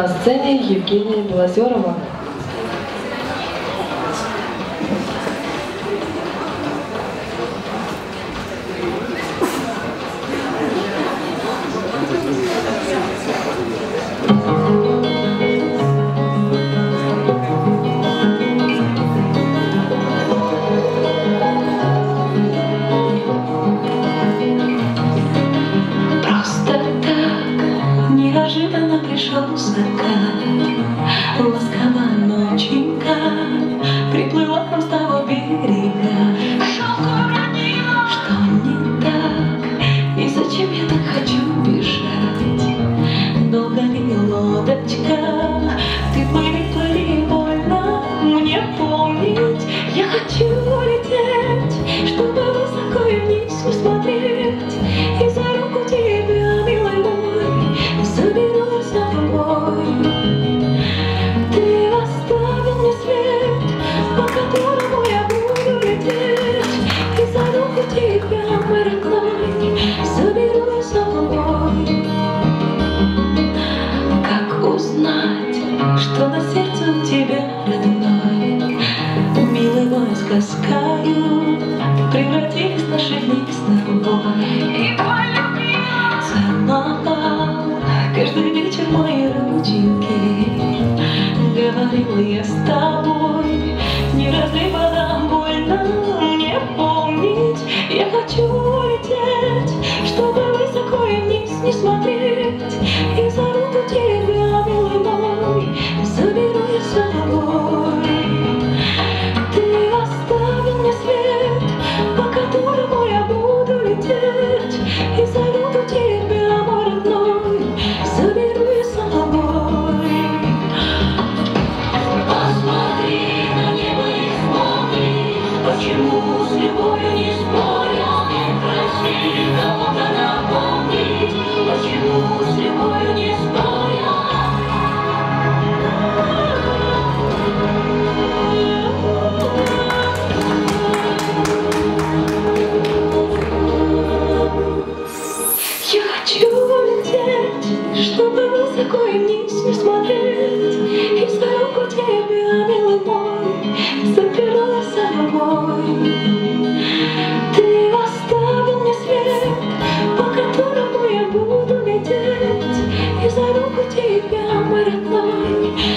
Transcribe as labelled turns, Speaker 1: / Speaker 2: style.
Speaker 1: на сцене Евгения Белозерова. Плыви, плыви, больно мне помнить. Я хочу лететь, чтобы высоко и вниз не смотреть И за руку тебя, милый мой, заберу я с тобой Ты оставил мне свет, по которому я буду лететь. И за руку тебя, мой родной, что на сердце у тебя, родной. Милый мой, с тоскою Превратились наши дни с тобой. И Целовал каждый вечер мои рученьки. Говорила я с тобой почему с любовью не спорят и просили напомнить, почему с любовью не спорят. Я хочу лететь, чтобы высоко и would have thought